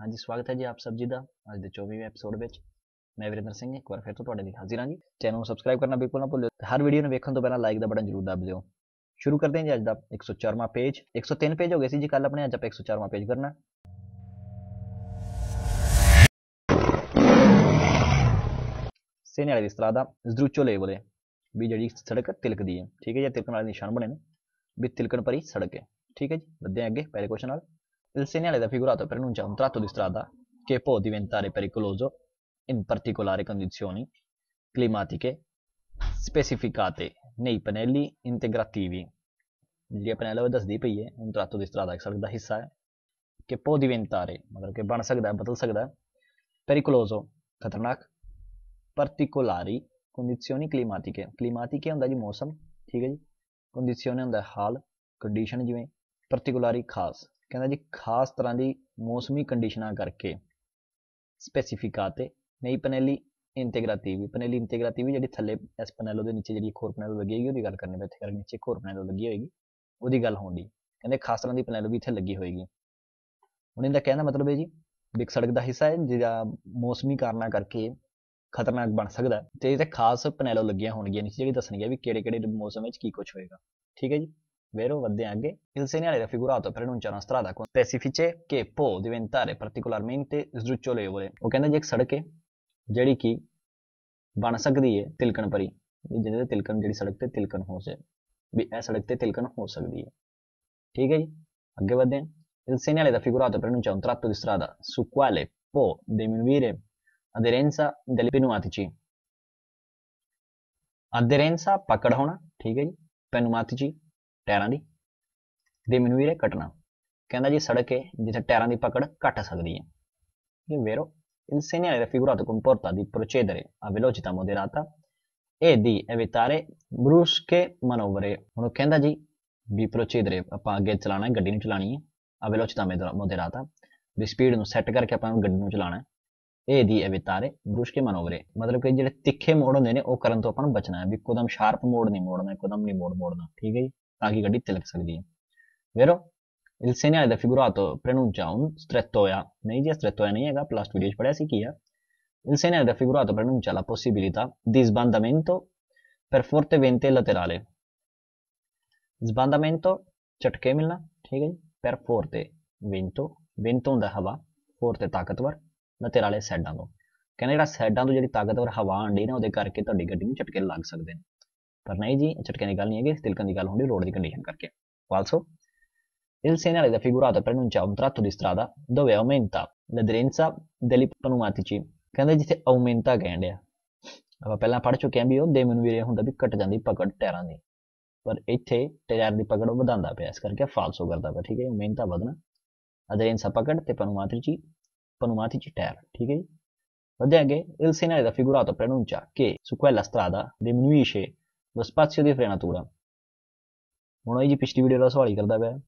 ਹਾਂਜੀ, ਸਵਾਗਤ ਹੈ ਜੀ ਆਪ ਸਭ ਜੀ ਦਾ ਅੱਜ ਦੇ 24ਵੇਂ ਐਪੀਸੋਡ ਵਿੱਚ। ਮੈਂ ਵਿਰਿੰਦਰ ਸਿੰਘ, ਇੱਕ ਵਾਰ ਫਿਰ ਤੋਂ ਤੁਹਾਡੇ ਲਈ ਹਾਜ਼ਰ ਹਾਂ ਜੀ। ਚੈਨਲ ਨੂੰ ਸਬਸਕ੍ਰਾਈਬ ਕਰਨਾ ਬਿਲਕੁਲ ਨਾ ਭੁੱਲਿਓ। ਹਰ ਵੀਡੀਓ ਨੂੰ ਵੇਖਣ ਤੋਂ ਪਹਿਲਾਂ ਲਾਈਕ ਦਾ ਬਟਨ ਜ਼ਰੂਰ ਦਬ ਦਿਓ। ਸ਼ੁਰੂ ਕਰਦੇ ਹਾਂ ਜੀ ਅੱਜ ਦਾ 104ਵਾਂ ਪੇਜ 103 ਪੇਜ ਹੋ ਗਏ ਸੀ ਜੀ ਕੱਲ ਆਪਣੇ, ਅੱਜ ਆਪਾਂ 104ਵਾਂ ਪੇਜ ਕਰਨਾ। ਸੇਨੇ ਜ਼ਰੂਚੋ strada ਹੈ ਵੀ ਜਿਹੜੀ ਸੜਕ ਤਿਲਕਦੀ ਹੈ। ਠੀਕ ਹੈ ਜੀ ਤਿਲਕਣ ਵਾਲੇ ਨਿਸ਼ਾਨ ਬਣੇ ਨੇ, ਵੀ ਤਿਲਕਣ ਭਰੀ ਸੜਕ ਹੈ। ਠੀਕ ਹੈ ਜੀ, ਵਧਦੇ ਹਾਂ ਅੱਗੇ, ਪਹਿਲੇ ਕੁਐਸਚਨ ਨਾਲ। Il segnale da figurato preannuncia un tratto di strada che può diventare pericoloso in particolari condizioni climatiche specificate nei pannelli integrativi. ਜਿਹੜੀ ਪਨੈਲ ਉਹ ਦੱਸਦੀ ਪਈ ਹੈ un tratto di strada ਇੱਕ ਸੜਕ ਦਾ ਹਿੱਸਾ ਹੈ ਕਿ può diventare ਮਤਲਬ ਕਿ ਬਣ ਸਕਦਾ ਹੈ ਬਦਲ ਸਕਦਾ ਹੈ pericoloso ਖਤਰਨਾਕ particolari condizioni climatiche climatiche ਹੁੰਦਾ ਜੀ ਮੌਸਮ ਠੀਕ ਹੈ ਜੀ condizione ਹੁੰਦਾ ਹੈ ਹਾਲ ਕੰਡੀਸ਼ਨ ਜਿਵੇਂ particolari ਖਾਸ ਕਹਿੰਦਾ ਜੀ ਖਾਸ ਤਰ੍ਹਾਂ ਦੀ ਮੌਸਮੀ ਕੰਡੀਸ਼ਨਾਂ ਕਰਕੇ ਸਪੈਸੀਫਿਕਾਤੇ ਨਈ ਪਨੈਲੀ ਇੰਟੀਗ੍ਰੇਟਿਵ ਪਨੈਲੀ ਇੰਟੀਗ੍ਰੇਟਿਵ ਜਿਹੜੀ ਥੱਲੇ ਇਸ ਪਨੈਲੋ ਦੇ ਨੀਚੇ ਜਿਹੜੀ ਇੱਕ ਹੋਰ ਪਨੈਲੋ ਲੱਗੀ ਹੋਏਗੀ, ਉਹਦੀ ਗੱਲ ਕਰਨੀ ਪਈ ਇੱਥੇ ਕਰਕੇ ਨੀਚੇ ਇੱਕ ਹੋਰ ਪਨੈਲੋ ਲੱਗੀ ਹੋਏਗੀ, ਉਹਦੀ ਗੱਲ ਹੋਣ ਦੀ। ਕਹਿੰਦੇ ਖਾਸ ਤਰ੍ਹਾਂ ਦੀ ਪਨੈਲੋ ਵੀ ਇੱਥੇ ਲੱਗੀ ਹੋਏਗੀ। ਹੁਣ ਇਹਦਾ ਕਹਿਣ ਦਾ ਮਤਲਬ ਹੈ ਜੀ ਬਿਕ ਸੜਕ ਦਾ ਹਿੱਸਾ ਹੈ ਜਿਹੜਾ ਮੌਸਮੀ ਕਾਰਨਾਂ ਕਰਕੇ ਖਤਰਨਾਕ ਬਣ ਸਕਦਾ ਤੇ ਇਹ ਖਾਸ ਪਨੈਲੋ ਲੱਗੀਆਂ ਹੋਣਗੀਆਂ ਨੀਚੇ, ਜਿਹੜੀ ਦੱਸਣਗੀਆਂ ਵੀ ਕਿਹੜੇ ਕਿਹੜੇ ਮੌਸਮ ਵਿੱਚ ਕੀ ਕੁਝ ਹੋਏਗਾ। ਠੀਕ ਹੈ ਜੀ? Vero? Vado anche. Il segnale raffigurato preannuncia una strada con specifiche che può diventare particolarmente sdrucciolevole. ਉਹ ਕਹਿੰਦਾ ਜੀ ਇੱਕ ਸੜਕ ਹੈ ਜਿਹੜੀ ਕਿ ਬਣ ਸਕਦੀ ਹੈ ਤਿਲਕਣ ਭਰੀ ਵੀ ਜਿਹਦੇ ਤੇ ਤਿਲਕਣ ਜਿਹੜੀ ਸੜਕ ਤੇ ਤਿਲਕਣ ਹੋ ਸੇ ਵੀ ਇਹ ਸੜਕ ਤੇ ਤਿਲਕਣ ਹੋ ਸਕਦੀ ਹੈ ਠੀਕ ਹੈ ਜੀ ਅੱਗੇ ਵਧਦੇ ਹਾਂ Il segnale raffigurato preannuncia un tratto di strada su quale può diminuire aderenza dei pneumatici. Aderenza ਪਕੜ ਹੋਣਾ ਠੀਕ ਹੈ ਜੀ pneumatici ਟਾਇਰਾਂ ਦੀ ਦੇ ਮੈਨੂੰ ਵੀਰੇ ਕੱਟਣਾ ਕਹਿੰਦਾ ਜੀ ਸੜਕ ਹੈ ਜਿੱਥੇ ਟਾਇਰਾਂ ਦੀ ਪਕੜ ਘਟ ਸਕਦੀ ਹੈ ਇਹ ਵੇਰੋ insegnare la figurata comporta di procedere a velocità moderata e di evitare brusche manovre. ਹੁਣ ਕਹਿੰਦਾ ਜੀ ਵੀ ਪ੍ਰੋਸੀਜਰ ਆਪਾਂ ਅੱਗੇ ਚਲਾਣਾ ਹੈ ਗੱਡੀ ਨੂੰ ਚਲਾਣੀ ਹੈ ਆ ਵੈਲੋਸਿਟਾ ਮੋਡਰੇਟਾ ਵੀ ਸਪੀਡ ਨੂੰ ਸੈੱਟ ਕਰਕੇ ਆਪਾਂ ਨੂੰ ਗੱਡੀ ਨੂੰ ਚਲਾਣਾ ਹੈ ਇਹ ਦੀ evitare brusche manovre ਮਤਲਬ ਕਿ ਜਿਹੜੇ ਤਿੱਖੇ ਮੋੜ ਹੁੰਦੇ ਨੇ ਉਹ ਕਰਨ ਤੋਂ ਆਪਾਂ ਨੂੰ ਬਚਣਾ ਹੈ ਵੀ ਇੱਕਦਮ ਸ਼ਾਰਪ ਮੋੜ ਨਹੀਂ ਮੋੜਨਾ ਇੱਕਦਮ ਨਹੀਂ ਮੋੜ ਮੋੜਨਾ ਠੀਕ ਹੈ ਜੀ ਤਾਂ ਕਿ ਗੱਡੀ ਤਿਲਕ ਸਕਦੀ ਹੈ vero il segnale raffigurato preannuncia un strettoia ਨਹੀਂ ਜੀ strettoia ਨਹੀਂ ਹੈਗਾ ਪਲੱਸ 2 ਚ ਪੜਿਆ ਸੀ ਕੀ ਆ il segnale raffigurato preannuncia la possibilità di sbandamento per forte vente laterale sbandamento ਝਟਕੇ ਮਿਲਣਾ ਠੀਕ ਹੈ ਜੀ per forte vento vento ਹੁੰਦਾ ਹਵਾ forte ਤਾਕਤਵਰ laterale ਸਾਈਡਾਂ ਤੋਂ ਕਹਿੰਦਾ ਜਿਹੜਾ ਸਾਈਡਾਂ ਤੋਂ ਜਿਹੜੀ ਤਾਕਤਵਰ ਹਵਾ ਆਂਦੀ ਨਾ ਉਹਦੇ ਕਰਕੇ ਤੁਹਾਡੀ ਗੱਡੀ ਨੂੰ ਝਟਕੇ ਲੱਗ ਸਕਦੇ ਨੇ ਪਰ ਨਹੀਂ ਜੀ ਝਟਕੇ ਦੀ ਗੱਲ ਨਹੀਂ ਹੈਗੀ ਤਿਲਕਣ ਦੀ ਗੱਲ ਹੁੰਦੀ ਰੋਡ ਦੀ ਕੰਡੀਸ਼ਨ ਕਰਕੇ ਫਾਲਸੋ Il segnale raffigurato preannuncia un tratto di strada dove aumenta l'aderenza degli pneumatici. ਕਹਿੰਦੇ ਜਿੱਥੇ aumenta ਕਹਿਣ ਡਿਆ ਆਪਾਂ ਪਹਿਲਾਂ ਪੜ੍ਹ ਚੁੱਕੇ ਹਾਂ ਵੀ ਉਹ diminuire ਹੁੰਦਾ ਵੀ ਘਟ ਜਾਂਦੀ ਪਕੜ ਟਾਇਰਾਂ ਦੀ ਪਰ ਇੱਥੇ ਟਾਇਰ ਦੀ ਪਕੜ ਉਹ ਵਧਾਉਂਦਾ ਪਿਆ ਇਸ ਕਰਕੇ ਫਾਲਸੋ ਕਰਦਾ ਪਿਆ ਠੀਕ ਹੈ aumenta ਵਧਣਾ aderenza ਪਕੜ ਤੇ pneumatici pneumatici ਟਾਇਰ ਠੀਕ ਹੈ ਜੀ ਵਧਦੇ ਅੱਗੇ il segnale raffigurato preannuncia che su quella strada diminuisce lo spazio di frenatura ਹੁਣ ਇਹ ਜੀ ਪਿਛਲੀ ਵੀਡੀਓ ਦਾ ਸਵਾਲ ਹੀ ਕਰਦਾ ਪਿਆ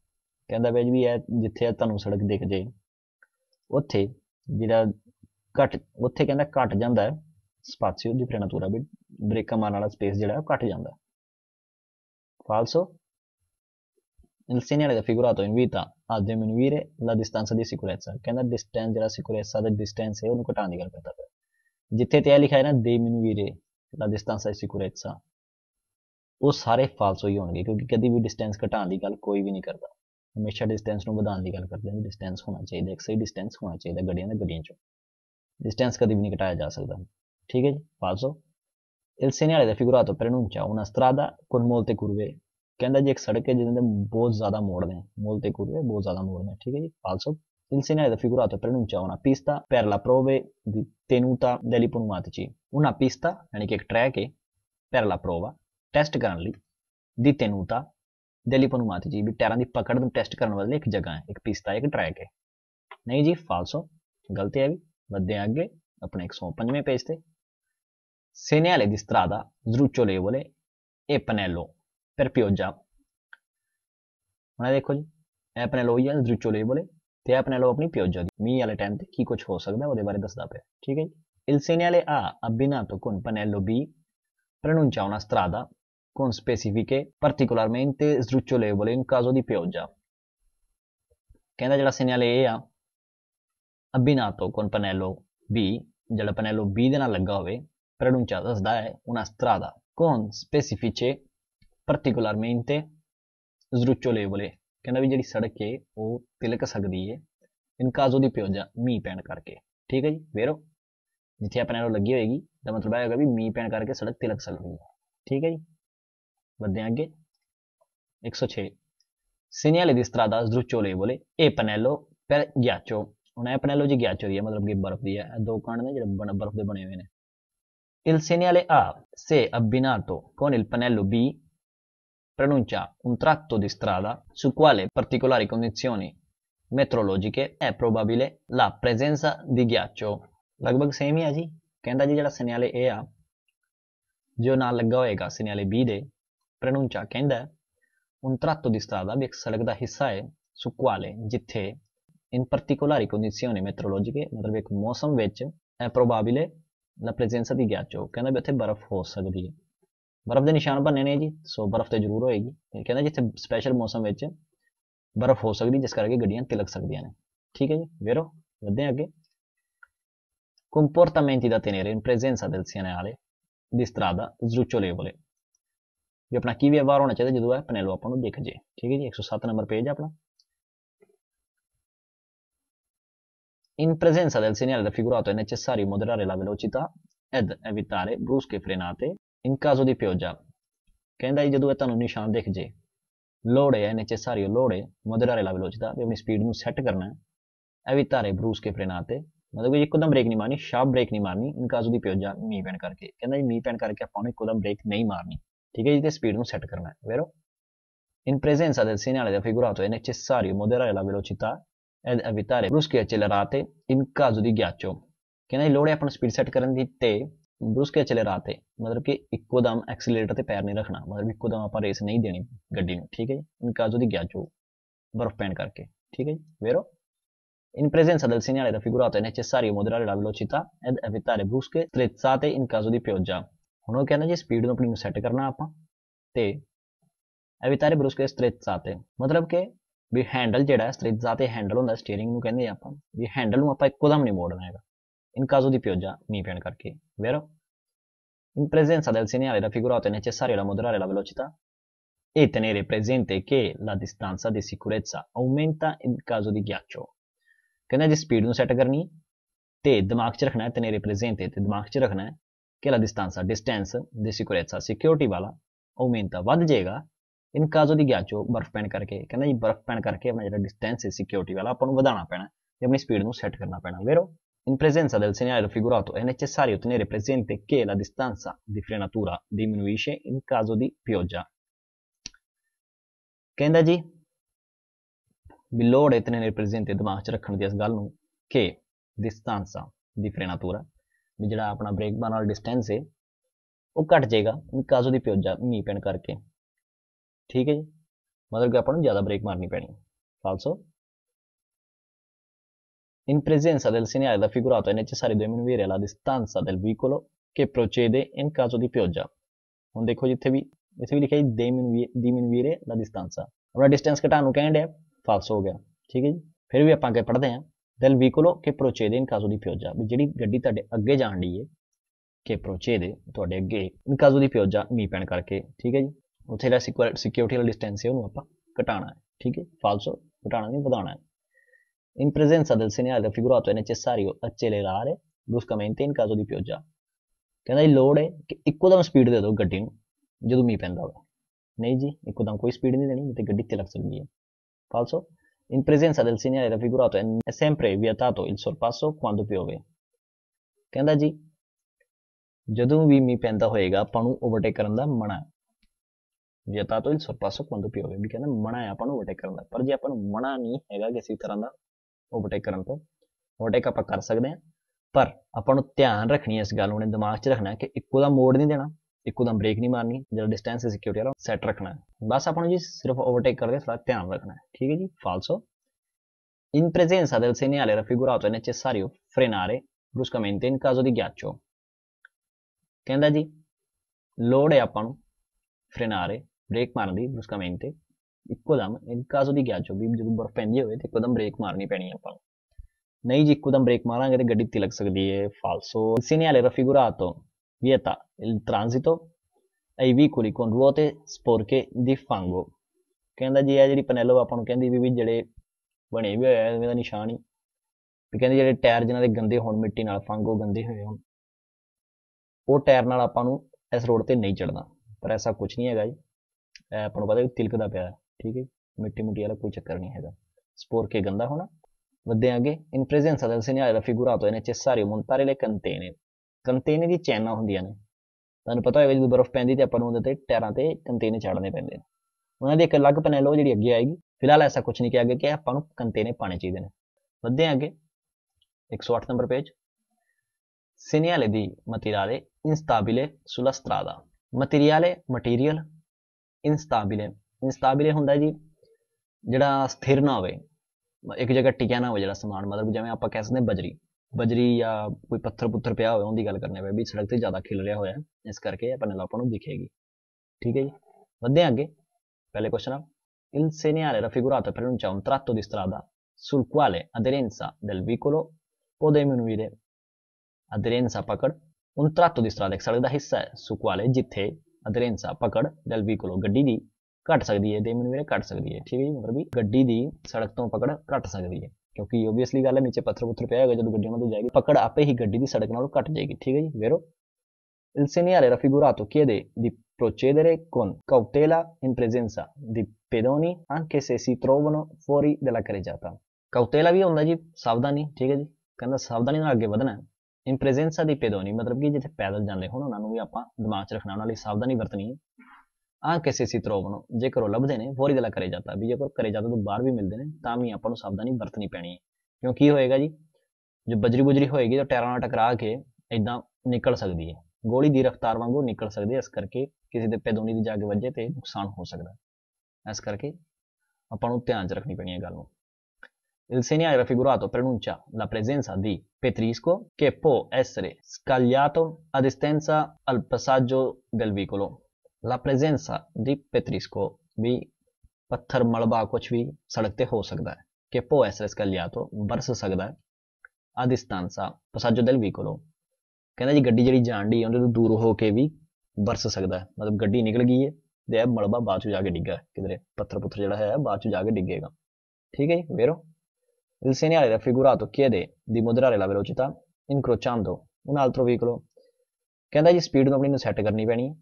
ਕਹਿੰਦਾ ਪਿਆ ਜੀ ਵੀ ਇਹ ਜਿੱਥੇ ਤੁਹਾਨੂੰ ਸੜਕ ਦਿਖ ਜੇ ਉੱਥੇ ਜਿਹੜਾ ਘਟ ਉੱਥੇ ਕਹਿੰਦਾ ਘਟ ਜਾਂਦਾ ਹੈ ਸਪਾਸੀਓ ਦੀ ਫ੍ਰੈਨਾਤੂਰਾ ਵੀ ਬ੍ਰੇਕਾਂ ਮਾਰਨ ਵਾਲਾ ਸਪੇਸ ਜਿਹੜਾ ਉਹ ਘਟ ਜਾਂਦਾ ਫਾਲਸੋ insegnare da figurato in vita a diminuire la distanza di sicurezza ਕਹਿੰਦਾ ਡਿਸਟੈਂਸ ਜਿਹੜਾ ਸਿਕੁਰੈਸਾ ਦਾ ਡਿਸਟੈਂਸ ਹੈ ਉਹਨੂੰ ਘਟਾਉਣ ਦੀ ਗੱਲ ਕਰਦਾ ਪਿਆ ਜਿੱਥੇ ਤੇ ਇਹ ਲਿਖਿਆ ਹੈ ਨਾ diminuire la distanza di sicurezza ਉਹ ਸਾਰੇ ਫਾਲਸੋ ਹੀ ਹੋਣਗੇ, ਕਿਉਂਕਿ ਕਦੀ ਵੀ ਡਿਸਟੈਂਸ ਘਟਾਉਣ ਦੀ ਗੱਲ ਕੋਈ ਵੀ ਨਹੀਂ ਕਰਦਾ। ਹਮੇਸ਼ਾ ਡਿਸਟੈਂਸ ਨੂੰ ਵਧਾਉਣ ਦੀ ਗੱਲ ਕਰਦੇ ਨੇ ਡਿਸਟੈਂਸ ਹੋਣਾ ਚਾਹੀਦਾ, ਇੱਕ ਸਹੀ ਡਿਸਟੈਂਸ ਹੋਣਾ ਚਾਹੀਦਾ ਗੱਡੀਆਂ ਦੇ ਗੱਡੀਆਂ ਚੋਂ। ਡਿਸਟੈਂਸ ਕਦੀ ਵੀ ਨਹੀਂ ਘਟਾਇਆ ਜਾ ਸਕਦਾ। ਠੀਕ ਹੈ ਜੀ ਫਾਲਸੋ il segnale raffigurato preannuncia una strada con molte curve ਕਹਿੰਦਾ ਜੀ ਇੱਕ ਸੜਕ ਹੈ ਜਿਹਦੇ ਬਹੁਤ ਜ਼ਿਆਦਾ ਮੋੜ ਨੇ। molte curve ਬਹੁਤ ਜ਼ਿਆਦਾ ਮੋੜ ਨੇ। ਠੀਕ ਹੈ ਜੀ ਫਾਲਸੋ il segnale raffigurato preannuncia una pista per la prove di tenuta degli pneumatici una pista ਯਾਨੀ ਕਿ ਇੱਕ ਟਰੈਕ ਹੈ per la prova ਟੈਸਟ ਕਰਨ ਲਈ ਦੀ ਤੈਨੂਤਾ ਦੇਲੀਪਨੂਮਾਤੀ ਜੀ ਵੀ ਟਾਇਰਾਂ ਦੀ ਪਕੜ ਨੂੰ ਟੈਸਟ ਕਰਨ ਵਾਲੀ ਇੱਕ ਜਗ੍ਹਾ ਹੈ ਇੱਕ ਪਿਸਤਾ ਇੱਕ ਟਰੈਕ ਹੈ ਨਹੀਂ ਜੀ ਫਾਲਸੋ ਗਲਤ ਹੈ ਵੀ ਵੱਧੇ ਅੱਗੇ ਆਪਣੇ 105ਵੇਂ ਪੇਜ ਤੇ Segnale di strada sdrucciolevole e pannello per pioggia ਹੁਣ ਦੇਖੋ ਜੀ ਇਹ ਪਨੈਲੋ ਜਾਂ ਸਦਰੂਚੋਲੇਵਲੇ ਤੇ ਇਹ ਪਨੈਲੋ ਆਪਣੀ ਪਿਓਜਾ ਦੀ ਮੀਂਹ ਵਾਲੇ ਟਾਈਮ ਤੇ ਕੀ ਕੁਝ ਹੋ ਸਕਦਾ ਉਹਦੇ ਬਾਰੇ ਦੱਸਦਾ ਪਿਆ ਠੀਕ ਹੈ ਜੀ il segnale A abbinato con pannello B pronuncia una strada con specifiche particolarmente sdrucciolevole in caso di pioggia ਕਹਿੰਦਾ ਜਿਹੜਾ segnale A ਆ abbinato con pannello B ਜਿਹੜਾ pannello B ਦੇ ਨਾਲ ਲੱਗਾ ਹੋਵੇ pronuncia ਦੱਸਦਾ ਹੈ una strada con specifiche particolarmente sdrucciolevole ਕਹਿੰਦਾ ਵੀ ਜਿਹੜੀ ਸੜਕ ਹੈ ਉਹ ਤਿਲਕ ਸਕਦੀ ਹੈ ਇਨ ਕਾਜ਼ੋ ਦੀ ਪਿਓਜਾ ਮੀਂਹ ਪੈਣ ਕਰਕੇ ਠੀਕ ਹੈ ਜੀ ਵੇਰੋ ਜਿੱਥੇ ਆਪਣੇ ਨਾਲ ਲੱਗੀ ਹੋਏਗੀ ਤਾਂ ਮਤਲਬ ਇਹ ਹੋਗਾ ਵੀ ਮੀਂਹ ਪੈਣ ਕਰਕੇ ਸੜਕ ਤਿਲਕ ਸਕਦੀ ਹੈ ਠੀਕ ਹੈ ਜੀ ਵਧਦੇ ਹਾਂ ਅੱਗੇ 106 segnale di strada sdrucciolevole e pannello per ghiaccio ਹੁਣ ਇਹ pannello ਜੀ ghiaccio ਦੀ ਹੈ ਮਤਲਬ ਕਿ ਬਰਫ਼ ਦੀ ਹੈ ਇਹ ਦੋ ਕਣ ਨੇ ਜਿਹੜੇ ਬਣ- ਬਰਫ਼ ਦੇ ਬਣੇ ਹੋਏ ਨੇ il segnale A se abbinato con il pannello B pronuncia un tratto di strada su quale particolari condizioni meteorologiche è probabile la presenza di ghiaccio ਲਗਭਗ ਸੇਮ ਹੀ ਆ ਜੀ ਕਹਿੰਦਾ ਜੀ ਜਿਹੜਾ ਸਿਗਨਲ A ਆ ਜੋ ਨਾਲ ਲੱਗਾ ਹੋਏਗਾ ਸਿਗਨਲ B ਦੇ pronuncia ਕਹਿੰਦਾ ਹੈ, un tratto di strada ਵੀ ਇੱਕ ਸੜਕ ਦਾ ਹਿੱਸਾ ਹੈ su quale ਜਿੱਥੇ in particolari condizioni meteorologiche ਮਤਲਬ ਇੱਕ ਮੌਸਮ ਵਿੱਚ è probabile la presenza di ghiaccio ਕਹਿੰਦਾ ਵੀ ਉੱਥੇ ਬਰਫ਼ ਹੋ ਸਕਦੀ ਹੈ ਬਰਫ਼ ਦੇ ਨਿਸ਼ਾਨ ਬੰਨੇ ਨੇ ਜੀ ਸੋ ਬਰਫ਼ ਤੇ ਜ਼ਰੂਰ ਹੋਏਗੀ ਤੇ ਕਹਿੰਦਾ ਜਿੱਥੇ ਸਪੈਸ਼ਲ ਮੌਸਮ ਵਿੱਚ ਬਰਫ਼ ਹੋ ਸਕਦੀ ਜਿਸ ਕਰਕੇ ਗੱਡੀਆਂ ਤਿਲਕ ਸਕਦੀਆਂ ਨੇ ਠੀਕ ਹੈ ਜੀ ਵੇਰੋ ਵਧਦੇ ਹਾਂ ਅੱਗੇ comportamenti da tenere in presenza del segnale di strada sdrucciolevole ਵੀ ਆਪਣਾ ਕੀ ਵਿਵਹਾਰ ਹੋਣਾ ਚਾਹੀਦਾ ਜਦੋਂ ਇਹ ਪਨੇਲੋ ਆਪਾਂ ਨੂੰ ਦਿਖ ਜੇ ਠੀਕ ਹੈ ਜੀ 107 ਨੰਬਰ ਪੇਜ ਆਪਣਾ In presenza del segnale raffigurato è necessario moderare la velocità ed evitare brusche frenate in caso di pioggia. ਕਹਿੰਦਾ ਜੀ ਜਦੋਂ ਇਹ ਤੁਹਾਨੂੰ ਨਿਸ਼ਾਨ ਦਿਖ ਜੇ ਲੋੜ ਹੈ necessario ਲੋੜ ਹੈ moderare la velocità ਵੀ ਆਪਣੀ ਸਪੀਡ ਨੂੰ ਸੈੱਟ ਕਰਨਾ ਹੈ evitare brusche frenate ਮਤਲਬ ਕਿ ਇੱਕਦਮ ਬ੍ਰੇਕ ਨਹੀਂ ਮਾਰਨੀ ਸ਼ਾਰਪ ਬ੍ਰੇਕ ਨਹੀਂ ਮਾਰਨੀ ਇਨ caso ਦੀ pioggia ਮੀਂਹ ਪੈਣ ਕਰਕੇ ਕਹਿੰਦਾ ਜੀ ਮੀਂਹ ਪੈਣ ਕਰਕੇ ਆਪਾਂ ਨੂੰ ਇੱਕਦਮ ਬ੍ਰੇਕ ਨਹੀਂ ਮਾਰਨੀ ਠੀਕ ਹੈ ਜੀ ਤੇ ਸਪੀਡ ਨੂੰ ਸੈੱਟ ਕਰਨਾ ਹੈ Vairo In presenza del segnale raffigurato è necessario moderare la velocità ed evitare brusche accelerate in caso di ghiaccio ਕਹਿੰਦਾ ਜੀ ਲੋੜ ਹੈ ਆਪਣੀ ਸਪੀਡ ਸੈੱਟ ਕਰਨ ਦੀ ਤੇ brusche accelerate ਮਤਲਬ ਕਿ ਇੱਕੋਦਮ ਐਕਸੀਲਰੇਟਰ ਤੇ ਪੈਰ ਨਹੀਂ ਰੱਖਣਾ ਮਤਲਬ ਇੱਕੋਦਮ ਆਪਾਂ ਰੇਸ ਨਹੀਂ ਦੇਣੀ ਗੱਡੀ ਨੂੰ ਠੀਕ ਹੈ ਜੀ in caso di ghiaccio ਬਰਫ਼ ਪੈਣ ਕਰਕੇ ਠੀਕ ਹੈ ਜੀ vero In presenza del segnale raffigurato è necessario moderare la velocità ed evitare brusche strizzate in caso di pioggia ਹੁਣ ਉਹ ਕਹਿੰਦਾ ਜੀ ਸਪੀਡ ਨੂੰ ਆਪਣੀ ਨੂੰ ਸੈੱਟ ਕਰਨਾ ਆਪਾਂ ਤੇ evitare brusche strizzate ਮਤਲਬ ਕਿ ਵੀ ਹੈਂਡਲ ਜਿਹੜਾ ਹੈ strizzate ਹੈਂਡਲ ਹੁੰਦਾ ਸਟੀਅਰਿੰਗ ਨੂੰ ਕਹਿੰਦੇ ਆ ਆਪਾਂ ਵੀ ਹੈਂਡਲ ਨੂੰ ਆਪਾਂ ਇੱਕੋਦਮ ਨਹੀਂ ਮੋੜਨਾ ਹੈਗਾ in caso di pioggia ਮੀਂਹ ਪੈਣ ਕਰਕੇ vero in presenza del segnale raffigurato è necessario la moderare la velocità e tenere presente che la distanza di sicurezza aumenta in caso di ghiaccio ਕਹਿੰਦਾ ਜੀ ਸਪੀਡ ਨੂੰ ਸੈੱਟ ਕਰਨੀ ਤੇ ਦਿਮਾਗ 'ਚ ਰੱਖਣਾ ਹੈ tenere presente ਤੇ ਦਿਮਾਗ 'ਚ ਰੱਖਣਾ ਹੈ ਕਿ la distanza distance di sicurezza security ਵਾਲਾ aumenta ਵੱਧ ਜਾਏਗਾ ਇਨ ਕਾਜ਼ੋ ਦੀ ghiaccio ਬਰਫ਼ ਪੈਣ ਕਰਕੇ ਕਹਿੰਦਾ ਜੀ ਬਰਫ਼ ਪੈਣ ਕਰਕੇ ਆਪਣਾ ਜਿਹੜਾ distance ਹੈ security ਵਾਲਾ ਆਪਾਂ ਨੂੰ ਵਧਾਉਣਾ ਪੈਣਾ ਤੇ ਆਪਣੀ ਸਪੀਡ ਨੂੰ ਸੈੱਟ ਕਰਨਾ ਪੈਣਾ vero in presenza del segnale raffigurato è necessario tenere presente che la distanza di frenatura diminuisce in caso di pioggia ਕਹਿੰਦਾ ਜੀ ਵੀ ਲੋੜ ਹੈ tenere presente ਦਿਮਾਗ 'ਚ ਰੱਖਣ ਦੀ ਇਸ ਗੱਲ ਨੂੰ ਕਿ distanza di frenatura ਵੀ ਜਿਹੜਾ ਆਪਣਾ ਬ੍ਰੇਕ ਮਾਰਨ ਵਾਲਾ ਡਿਸਟੈਂਸ ਹੈ ਉਹ ਘਟ ਜਾਏਗਾ ਇਨ ਕਾਜ਼ੋ ਦੀ ਪਿਓਜਾ ਮੀਂਹ ਪੈਣ ਕਰਕੇ ਠੀਕ ਹੈ ਜੀ ਮਤਲਬ ਕਿ ਆਪਾਂ ਨੂੰ ਜ਼ਿਆਦਾ ਬ੍ਰੇਕ ਮਾਰਨੀ ਪੈਣੀ ਫਾਲਸੋ In presenza del segnale raffigurato è necessario diminuire la distanza del veicolo che procede in caso di pioggia. ਹੁਣ ਦੇਖੋ ਜਿੱਥੇ ਵੀ ਇੱਥੇ ਵੀ ਲਿਖਿਆ ਹੈ diminuire diminuire la distanza ਆਪਣਾ ਡਿਸਟੈਂਸ ਘਟਾਉਣ ਨੂੰ ਕਹਿਣ ਡਿਆ ਫਾਲਸ ਹੋ ਗਿਆ ਠੀਕ ਹੈ ਜੀ ਫਿਰ ਵੀ ਆਪਾਂ ਅੱਗੇ ਪੜ੍ਹਦੇ ਹਾਂ del veicolo che procede in caso di pioggia ਵੀ ਜਿਹੜੀ ਗੱਡੀ ਤੁਹਾਡੇ ਅੱਗੇ ਜਾਣ ਦੀ ਹੈ che procede ਤੁਹਾਡੇ ਅੱਗੇ in caso di pioggia ਮੀਂਹ ਪੈਣ ਕਰਕੇ ਠੀਕ ਹੈ ਜੀ ਉੱਥੇ ਜਿਹੜਾ ਸਿਕਿਉਰਿਟੀ ਵਾਲਾ ਡਿਸਟੈਂਸ ਹੈ ਉਹਨੂੰ ਆਪਾਂ ਘਟਾਉਣਾ ਹੈ ਠੀਕ ਹੈ ਫਾਲਸੋ ਘਟਾਉਣਾ ਨਹੀਂ ਵਧਾਉਣਾ ਹੈ In presenza del segnale raffigurato è necessario accelerare bruscamente in caso di pioggia. ਕਹਿੰਦਾ ਜੀ ਲੋੜ ਹੈ ਕਿ ਇੱਕੋਦਮ ਸਪੀਡ ਦੇ ਦਿਓ ਗੱਡੀ ਨੂੰ ਜਦੋਂ ਮੀਂਹ ਪੈਂਦਾ ਹੋਵੇ ਨਹੀਂ ਜੀ ਇੱਕੋਦਮ ਕੋਈ ਸਪੀਡ ਨਹੀਂ ਦੇਣੀ ਨਹੀਂ ਤੇ ਗੱਡੀ ਤਿਲਕ ਸਕਦੀ ਹੈ ਫਾਲਸੋ in presenza del segnale raffigurato è sempre vietato il sorpasso quando piove. ਕਹਿੰਦਾ ਜੀ ਜਦੋਂ ਵੀ ਮੀਂਹ ਪੈਂਦਾ ਹੋਏਗਾ ਆਪਾਂ ਨੂੰ ਓਵਰਟੇਕ ਕਰਨ ਦਾ ਮਨਾ ਵਿਅਤਾ ਤੋਂ il sorpasso quando piove. ਵੀ ਕਹਿੰਦਾ ਮਨਾ ਹੈ ਆਪਾਂ ਨੂੰ ਓਵਰਟੇਕ ਕਰਨ ਦਾ ਪਰ ਜੇ ਆਪਾਂ ਨੂੰ ਮਨਾ ਨਹੀਂ ਹੈਗਾ ਕਿਸੇ ਤਰ੍ਹਾਂ ਦਾ ਓਵਰਟੇਕ ਕਰਨ ਤੋਂ ਓਵਰਟੇਕ ਆਪਾਂ ਕਰ ਸਕਦੇ ਹਾਂ ਪਰ ਆਪਾਂ ਨੂੰ ਧਿਆਨ ਰੱਖਣੀ ਇਸ ਗੱਲ ਨੂੰ ਆਪਣੇ ਦਿਮਾਗ 'ਚ ਰੱਖਣਾ ਕਿ ਇੱਕੋ ਦਾ ਮੋੜ ਨਹੀਂ ਦੇਣਾ ਇੱਕੋ ਦਮ ਬ੍ਰੇਕ ਨਹੀਂ ਮਾਰਨੀ, ਜਿਹੜਾ ਡਿਸਟੈਂਸ ਹੈ ਸਿਕਿਉਰਿਟੀ ਵਾਲਾ ਸੈੱਟ ਰੱਖਣਾ ਹੈ। ਬਸ ਆਪਾਂ ਨੂੰ ਜੀ ਸਿਰਫ ਓਵਰਟੇਕ ਕਰਦੇ ਸਾਰਾ ਧਿਆਨ ਰੱਖਣਾ ਹੈ। ਠੀਕ ਹੈ ਜੀ? ਫਾਲਸੋ in presenza del segnale raffigurato è necessario frenare bruscamente in caso di ghiaccio ਕਹਿੰਦਾ ਜੀ, ਲੋੜ ਹੈ ਆਪਾਂ ਨੂੰ ਫਰੇਨਾਰੇ ਬ੍ਰੇਕ ਮਾਰਨ ਦੀ bruscamente ਇੱਕੋ ਦਮ in ਦੀ di ghiaccio ਵੀ ਜਦੋਂ ਬਰਫ਼ ਪੈਂਦੀ ਹੋਵੇ ਤੇ ਇੱਕੋ ਦਮ ਬ੍ਰੇਕ ਮਾਰਨੀ ਪੈਣੀ ਹੈ ਆਪਾਂ ਨੂੰ। ਨਹੀਂ ਜੀ ਇੱਕਦਮ ਬ੍ਰੇਕ ਮਾਰਾਂਗੇ ਤੇ ਗੱਡੀ ਤਿਲਕ ਸਕਦੀ ਹੈ ਫਾਲਸੋ il segnale raffigurato vieta il transito ai veicoli con ruote sporche di fango ਕਹਿੰਦਾ ਜੀ ਇਹ ਜਿਹੜੀ ਪਨੈਲੋ ਆਪਾਂ ਨੂੰ ਕਹਿੰਦੀ ਵੀ ਵੀ ਜਿਹੜੇ ਬਣੇ ਵੀ ਹੋਇਆ ਇਹਦਾ ਨਿਸ਼ਾਨ ਹੀ ਵੀ ਕਹਿੰਦੇ ਜਿਹੜੇ ਟਾਇਰ ਜਿਨ੍ਹਾਂ ਦੇ ਗੰਦੇ ਹੋਣ ਮਿੱਟੀ ਨਾਲ ਫੰਗੋ ਗੰਦੇ ਹੋਏ ਹੋਣ ਉਹ ਟਾਇਰ ਨਾਲ ਆਪਾਂ ਨੂੰ ਇਸ ਰੋਡ ਤੇ ਨਹੀਂ ਚੜਨਾ ਪਰ ਐਸਾ ਕੁਝ ਨਹੀਂ ਹੈਗਾ ਜੀ ਇਹ ਆਪਾਂ ਨੂੰ ਪਤਾ ਵੀ ਤਿਲਕਦਾ ਪਿਆ ਠੀਕ ਹੈ ਜੀ। ਮਿੱਟੀ ਮੁੱਟੀ ਵਾਲਾ ਕੋਈ ਚੱਕਰ ਨਹੀਂ ਹੈਗਾ ਸਪੋਰ ਕੇ ਗੰਦਾ ਹੋਣਾ ਵੱਧਦੇ ਅੱਗੇ in presenza del segnale raffigurato è necessario montare le cantene. ਕੰਟੇਨੇ ਦੀ ਚੈਨਾਂ ਹੁੰਦੀਆਂ ਨੇ ਤੁਹਾਨੂੰ ਪਤਾ ਹੋਵੇਗਾ ਜਦੋਂ ਬਰਫ਼ ਪੈਂਦੀ ਤੇ ਆਪਾਂ ਨੂੰ ਉਹਦੇ ਤੇ ਟਾਇਰਾਂ ਤੇ ਕੰਟੇਨੇ ਚਾੜਨੇ ਪੈਂਦੇ ਨੇ। ਉਹਨਾਂ ਦੀ ਇੱਕ ਅਲੱਗ ਪੈਨਲ ਜਿਹੜੀ ਅੱਗੇ ਆਏਗੀ। ਫਿਲਹਾਲ ਐਸਾ ਕੁਝ ਨਹੀਂ ਕਿਹਾ ਗਿਆ ਕਿ ਆਪਾਂ ਨੂੰ ਕੰਟੇਨੇ ਪਾਣੇ ਚਾਹੀਦੇ ਨੇ। ਵੱਧਦੇ ਅੱਗੇ। 108 number page segnale di materiale instabile sulla strada materiale material instabile instabile ਹੁੰਦਾ ਜੀ ਜਿਹੜਾ ਸਥਿਰ ਨਾ ਹੋਵੇ। ਇੱਕ ਜਗ੍ਹਾ ਟਿਕਿਆ ਨਾ ਹੋਵੇ ਜਿਹੜਾ ਸਮਾਨ, ਮਤਲਬ ਜਿਵੇਂ ਆਪਾਂ ਕਹਿ ਸਕਦੇ ਹਾਂ ਬਜਰੀ। ਬਜਰੀ ਜਾਂ ਕੋਈ ਪੱਥਰ ਪੁੱਥਰ ਪਿਆ ਹੋਵੇ ਉਹਦੀ ਗੱਲ ਕਰਨੇ ਪਏ ਵੀ ਸੜਕ ਤੇ ਜ਼ਿਆਦਾ ਖਿਲ ਰਿਹਾ ਹੋਇਆ ਹੈ, ਇਸ ਕਰਕੇ ਇਹ panel ਆਪਾਂ ਨੂੰ ਦਿਖੇਗੀ ਠੀਕ ਹੈ ਜੀ ਵੱਧਦੇ ਹਾਂ ਅੱਗੇ ਪਹਿਲੇ ਕੁਐਸਚਨ ਆ il segnale raffigurato preannuncia un tratto di strada sul quale aderenza del veicolo può diminuire aderenza ਪਕੜ un tratto di strada ਇੱਕ ਸੜਕ ਦਾ ਹਿੱਸਾ ਹੈ su quale ਜਿੱਥੇ aderenza ਪਕੜ del veicolo ਗੱਡੀ ਦੀ ਘਟ ਸਕਦੀ ਹੈ diminuire ਘਟ ਸਕਦੀ ਹੈ ਠੀਕ ਹੈ ਜੀ ਮਤਲਬ ਵੀ ਗੱਡੀ ਦੀ ਸੜਕ ਤੋਂ ਪਕੜ ਘਟ ਸਕਦੀ ਹੈ ਕਿਉਂਕਿ ਓਬਵੀਅਸਲੀ ਗੱਲ ਹੈ ਨੀਚੇ ਪੱਥਰ ਪੁੱਥਰ ਪਿਆ ਹੋਏਗਾ, ਜਦੋਂ ਗੱਡੀ ਉਹਨਾਂ ਤੋਂ ਜਾਏਗੀ, ਪਕੜ ਆਪੇ ਹੀ ਗੱਡੀ ਦੀ ਸੜਕ ਨਾਲੋਂ ਘਟ ਜਾਏਗੀ, ਠੀਕ ਹੈ ਜੀ, ਵੇਰੋ। Il segnale raffigurato chiede di procedere con cautela in presenza di pedoni anche se si trovano fuori della carreggiata. Cautela ਵੀ ਹੁੰਦਾ ਜੀ, ਸਾਵਧਾਨੀ, ਠੀਕ ਹੈ ਜੀ। ਕਹਿੰਦਾ ਸਾਵਧਾਨੀ ਨਾਲ ਅੱਗੇ ਵਧਣਾ। ਹੈ in presenza di ਮਤਲਬ ਕਿ ਜਿੱਥੇ ਪੈਦਲ ਜਾਂਦੇ ਹੋਣ, ਉਹਨਾਂ ਨੂੰ ਵੀ ਆਪਾਂ ਦਿਮਾਗ 'ਚ ਰੱਖਣਾ, ਉਹਨਾਂ ਲਈ ਸਾਵਧਾਨੀ ਵਰਤਣੀ ਹੈ। ਆਹ ਕਿਸੇ ਸੀ ਤਰੋਬ ਨੂੰ ਜੇਕਰ ਉਹ ਲੱਭਦੇ ਨੇ ਫੌਰੀ ਦਲਾ ਕਰੇ ਜਾਂਦਾ ਵੀ ਜੇਕਰ ਕਰੇ ਜਾਂਦਾ ਤੋਂ ਬਾਹਰ ਵੀ ਮਿਲਦੇ ਨੇ ਤਾਂ ਵੀ ਆਪਾਂ ਨੂੰ ਸਾਵਧਾਨੀ ਵਰਤਣੀ ਪੈਣੀ ਹੈ ਕਿਉਂਕਿ ਹੋਏਗਾ ਜੀ ਜੋ ਬਜਰੀ ਬੁਜਰੀ ਹੋਏਗੀ ਤਾਂ ਟਾਇਰਾਂ ਨਾਲ ਟਕਰਾ ਕੇ ਇਦਾਂ ਨਿਕਲ ਸਕਦੀ ਹੈ ਗੋਲੀ ਦੀ ਰਫ਼ਤਾਰ ਵਾਂਗੂ ਨਿਕਲ ਸਕਦੀ ਹੈ ਇਸ ਕਰਕੇ ਕਿਸੇ ਦੇ ਪੈਦੋਨੀ ਦੀ ਜਾ ਕੇ ਵੱਜੇ ਤੇ ਨੁਕਸਾਨ ਹੋ ਸਕਦਾ ਇਸ ਕਰਕੇ ਆਪਾਂ ਨੂੰ ਧਿਆਨ 'ਚ ਰੱਖਣੀ ਪੈਣੀ ਹੈ ਗੱਲ ਨੂੰ Il segnale raffigurato pronuncia la presenza di petrisco che può essere scagliato a distanza al passaggio del vicolo ਲਾ ਪ੍ਰੈਜ਼ੈਂਸਾ ਦੀ पेत्रिस्को भी पत्थर मलबा कुछ भी सड़क ते हो सकता है कि पो ਐਸਐਸ का लिया तो बरस ਸਕਦਾ ਹੈ ਆਦਿਸਤਾਨਸਾ ਪਸਾਜੋ ਦਿਲ ਵੀ ਕੋਲੋ ਕਹਿੰਦਾ ਜੀ ਗੱਡੀ ਜਿਹੜੀ ਜਾਣ ਦੀ ਉਹਦੇ ਤੋਂ ਦੂਰ ਹੋ ਕੇ ਵੀ ਬਰਸ ਸਕਦਾ ਹੈ ਮਤਲਬ ਗੱਡੀ ਨਿਕਲ ਗਈ ਹੈ ਤੇ ਇਹ ਮਲਬਾ ਬਾਅਦ ਚ ਜਾ ਕੇ ਡਿੱਗਾ ਕਿਧਰੇ ਪੱਥਰ ਪੁੱਥਰ ਜਿਹੜਾ ਹੈ ਬਾਅਦ ਚ ਜਾ ਕੇ ਡਿੱਗੇਗਾ ਠੀਕ ਹੈ ਵੇਰੋ Il segnale raffigurato chiede di moderare la velocità incrociando un altro veicolo ਕਹਿੰਦਾ ਜੀ ਸਪੀਡ ਨੂੰ ਆਪਣੀ ਨੂੰ ਸੈੱਟ ਕਰਨੀ ਪੈਣੀ ਹੈ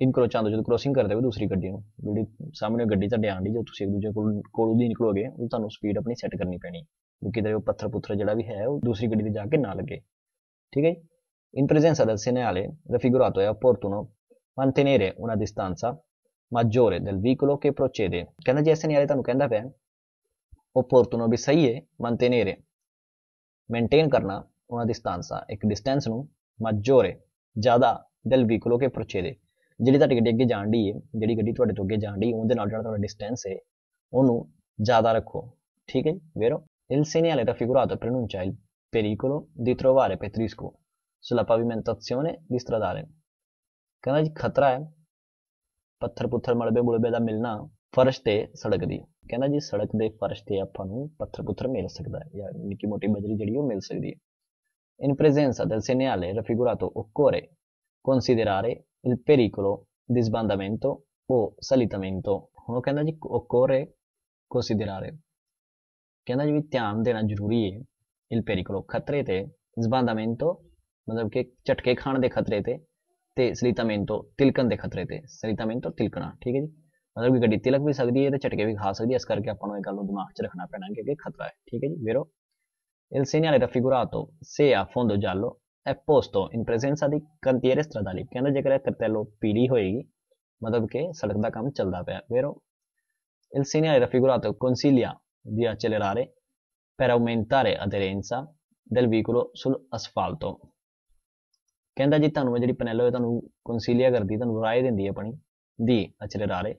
ਇਨਕਰੋਚਾਂਦੋ ਜਦੋਂ ਕ੍ਰੋਸਿੰਗ ਕਰਦੇ ਹੋ ਦੂਸਰੀ ਗੱਡੀ ਨੂੰ ਜਿਹੜੀ ਸਾਹਮਣੇ ਗੱਡੀ ਤੁਹਾਡੇ ਆਂਡੀ ਜੋ ਤੁਸੀਂ ਇੱਕ ਦੂਜੇ ਕੋਲ ਕੋਲੋਂ ਦੀ ਨਿਕਲੋਗੇ ਉਹ ਤੁਹਾਨੂੰ ਸਪੀਡ ਆਪਣੀ ਸੈੱਟ ਕਰਨੀ ਪੈਣੀ ਵੀ ਕਿਧਰੇ ਉਹ ਪੱਥਰ ਪੁੱਥਰ ਜਿਹੜਾ ਵੀ ਹੈ ਉਹ ਦੂਸਰੀ ਗੱਡੀ ਤੇ ਜਾ ਕੇ ਨਾ ਲੱਗੇ ਠੀਕ ਹੈ ਜੀ In presenza del segnale raffigurato è opportuno mantenere una distanza maggiore del veicolo che procede. ਕਹਿੰਦਾ ਜੀ ਇਹ segnale ਤੁਹਾਨੂੰ ਕਹਿੰਦਾ ਪਿਆ opportuno ਵੀ ਸਹੀ ਹੈ mantenere maintain ਕਰਨਾ una distanza ਇੱਕ distance ਨੂੰ maggiore ਜ਼ਿਆਦਾ del veicolo che procede ਜਿਹੜੀ ਤੁਹਾਡੀ ਗੱਡੀ ਅੱਗੇ ਜਾਣ ਦੀ ਹੈ ਜਿਹੜੀ ਗੱਡੀ ਤੁਹਾਡੇ ਤੋਂ ਅੱਗੇ ਜਾਣ ਦੀ ਉਹਦੇ ਨਾਲ ਜਿਹੜਾ ਤੁਹਾਡਾ distance ਹੈ ਉਹਨੂੰ ਜ਼ਿਆਦਾ ਰੱਖੋ ਠੀਕ ਹੈ ਜੀ vero il segnale raffigurato preannuncia il pericolo di trovare petrisco sulla pavimentazione di stradale ਕਹਿੰਦਾ ਜੀ ਖਤਰਾ ਹੈ ਪੱਥਰ ਪੁੱਥਰ ਮਲਬੇ ਮੁਲਬੇ ਦਾ ਮਿਲਣਾ ਫਰਸ਼ ਤੇ ਸੜਕ ਦੀ ਕਹਿੰਦਾ ਜੀ ਸੜਕ ਦੇ ਫਰਸ਼ ਤੇ ਆਪਾਂ ਨੂੰ ਪੱਥਰ ਪੁੱਥਰ ਮਿਲ ਸਕਦਾ ਹੈ ਜਾਂ ਨਿੱਕੀ ਮੋਟੀ ਬਜਰੀ ਜਿਹੜੀ ਉਹ ਮਿਲ ਸਕਦੀ ਹੈ in presenza del segnale raffigurato occorre considerare il pericolo di sbandamento o salitamento ਹੁਣ ਉਹ ਕਹਿੰਦਾ ਜੀ occorre considerare. ਕਹਿੰਦਾ ਜੀ ਵੀ ਧਿਆਨ ਦੇਣਾ ਜ਼ਰੂਰੀ ਹੈ il pericolo. ਖਤਰੇ ਤੇ sbandamento ਮਤਲਬ ਕਿ ਝਟਕੇ ਖਾਣ ਦੇ ਖਤਰੇ ਤੇ ਤੇ ਸਲੀਤਾਮੈਂਟੋ ਤਿਲਕਣ ਦੇ ਖਤਰੇ ਤੇ ਸਲੀਤਾਮੈਂਟੋ ਤਿਲਕਣਾ ਠੀਕ ਹੈ ਜੀ ਮਤਲਬ ਕਿ ਗੱਡੀ ਤਿਲਕ ਵੀ ਸਕਦੀ ਹੈ ਤੇ ਝਟਕੇ ਵੀ ਖਾ ਸਕਦੀ ਹੈ ਇਸ ਕਰਕੇ ਆਪਾਂ ਨੂੰ ਇਹ ਗੱਲ ਨੂੰ ਦਿਮਾਗ 'ਚ ਰੱਖਣਾ ਪੈਣਾ ਕਿ ਅੱਗੇ ਖਤਰਾ ਹੈ ਠੀਕ ਹੈ ਜੀ vero? Il segnale raffigurato, se a fondo giallo è posto in presenza di cantiere stradali ਕਹਿੰਦਾ ਜੇਕਰ ਇਹ ਕਰਤੈਲੋ ਪੀਲੀ ਹੋਏਗੀ ਮਤਲਬ ਕਿ ਸੜਕ ਦਾ ਕੰਮ ਚੱਲਦਾ ਪਿਆ vero il segnale raffigurato consiglia di accelerare per aumentare aderenza del veicolo sull'asfalto ਕਹਿੰਦਾ ਜੀ ਤੁਹਾਨੂੰ ਇਹ ਜਿਹੜੀ ਪੈਨਲ ਹੈ ਤੁਹਾਨੂੰ ਕੰਸੀਲੀਆ ਕਰਦੀ ਤੁਹਾਨੂੰ ਰਾਏ ਦਿੰਦੀ ਹੈ ਆਪਣੀ ਦੀ accelerare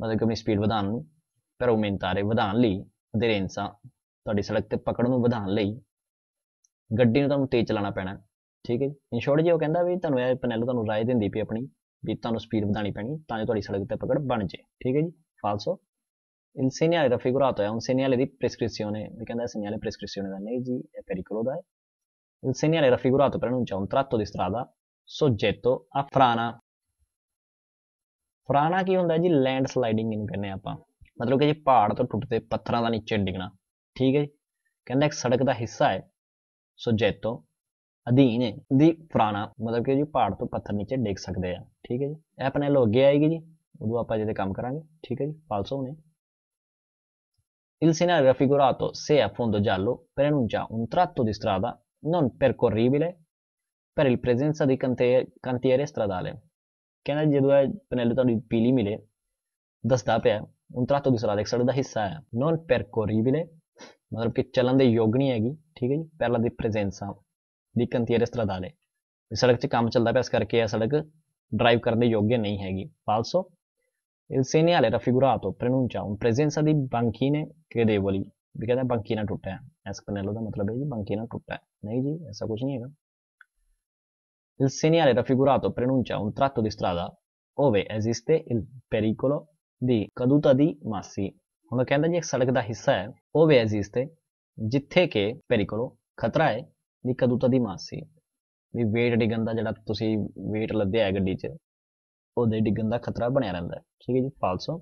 ਮਤਲਬ ਕਿ ਆਪਣੀ ਸਪੀਡ ਵਧਾਉਣ ਨੂੰ per aumentare ਵਧਾਉਣ ਲਈ aderenza ਤੁਹਾਡੀ ਸੜਕ ਤੇ ਪਕੜ ਨੂੰ ਵਧਾਉਣ ਲਈ ਗੱਡੀ ਨੂੰ ਤੁਹਾਨੂੰ ਤੇਜ਼ ਚਲਾਉਣਾ ਪੈਣਾ। ਠੀਕ ਹੈ ਇਨ ਸ਼ੋਰਟ ਜੀ ਉਹ ਕਹਿੰਦਾ ਵੀ ਤੁਹਾਨੂੰ ਇਹ ਪੈਨਲ ਤੁਹਾਨੂੰ ਰਾਏ ਦਿੰਦੀ ਪਈ ਆਪਣੀ ਵੀ ਤੁਹਾਨੂੰ ਸਪੀਡ ਵਧਾਉਣੀ ਪੈਣੀ, ਤਾਂ ਜੋ ਤੁਹਾਡੀ ਸੜਕ ਤੇ ਪਕੜ ਬਣ ਜੇ ਠੀਕ ਹੈ ਜੀ। ਫਾਲਸੋ il segnale raffigurato è un segnale di prescrizione vi ਕਹਿੰਦਾ segnale prescrizione ਦਾ ਨਹੀਂ ਜੀ, ਇਹ pericolo ਦਾ ਹੈ। Il segnale raffigurato preannuncia un tratto di strada soggetto a frana ਫਰਾਣਾ। ਕੀ ਹੁੰਦਾ ਜੀ? ਲੈਂਡ ਸਲਾਈਡਿੰਗ ਇਹਨੂੰ ਕਹਿੰਦੇ ਆਪਾਂ। ਮਤਲਬ ਕਿ ਜੀ ਪਹਾੜ ਤੋਂ ਟੁੱਟਦੇ ਪੱਥਰਾਂ ਦਾ ਨੀਚੇ ਡਿੱਗਣਾ। ਠੀਕ ਹੈ ਜੀ। ਕਹਿੰਦਾ ਇੱਕ ਸੜਕ ਦਾ ਹਿੱਸਾ ਹੈ। ਸੋਜੈਟੋ ਅਧੀਨ ਹੈ ਦੀ ਫਰਾਣਾ ਮਤਲਬ ਕਿ ਜੀ ਪਹਾੜ ਤੋਂ ਪੱਥਰ ਨੀਚੇ ਡਿੱਗ ਸਕਦੇ ਆ ਠੀਕ ਹੈ ਜੀ ਇਹ ਆਪਣੇ ਲੋ ਅੱਗੇ ਆਏਗੀ ਜੀ ਉਦੋਂ ਆਪਾਂ ਜਿਹਦੇ ਕੰਮ ਕਰਾਂਗੇ ਠੀਕ ਹੈ ਜੀ ਫਾਲਸੋ ਨੇ Il segnale raffigurato se a fondo giallo preannuncia un tratto di strada non percorribile per il presenza di cante- cantiere stradale. ਕਹਿੰਦਾ ਜਦੋਂ ਇਹ ਪੈਨਲ ਤੁਹਾਡੀ ਪੀਲੀ ਮਿਲੇ ਦੱਸਦਾ ਪਿਆ un tratto di strada ਇੱਕ ਸੜਕ ਦਾ ਹਿੱਸਾ ਹੈ non percorribile ਮਤਲਬ ਕਿ ਚੱਲਣ ਦੇ ਯੋਗ ਨਹੀਂ ਹੈਗੀ ਠੀਕ ਹੈ ਜੀ per la di presenza di cantiere stradale ਇਹ ਸੜਕ 'ਚ ਕੰਮ ਚੱਲਦਾ ਪਿਆ ਇਸ ਕਰਕੇ ਇਹ ਸੜਕ ਡਰਾਈਵ ਕਰਨ ਦੇ ਯੋਗ ਨਹੀਂ ਹੈਗੀ falso il segnale raffigurato preannuncia un presenza di banchine gradevoli ਵੀ ਕਹਿੰਦਾ banchina ਟੁੱਟਾ ਹੈ ਇਸ ਪਨੈਲੋ ਦਾ ਮਤਲਬ ਹੈ ਜੀ banchina ਟੁੱਟਾ ਹੈ ਨਹੀਂ ਜੀ ਐਸਾ ਕੁਝ ਨਹੀਂ ਹੈਗਾ il segnale raffigurato preannuncia un tratto di strada ove esiste il pericolo di caduta di massi ਹੁਣ ਉਹ ਕਹਿੰਦਾ ਜੀ, ਇੱਕ ਸੜਕ ਦਾ ਹਿੱਸਾ ਹੈ ove 'ਤੇ ਜਿੱਥੇ ਕਿ pericolo ਖਤਰਾ ਹੈ ਦੀ caduta di massi ਵੀ weight ਡਿੱਗਣ ਦਾ ਜਿਹੜਾ ਤੁਸੀਂ weight ਲੱਦਿਆ ਹੈ ਗੱਡੀ 'ਚ, ਉਹਦੇ ਡਿੱਗਣ ਦਾ ਖਤਰਾ ਬਣਿਆ ਰਹਿੰਦਾ ਠੀਕ ਹੈ ਜੀ falso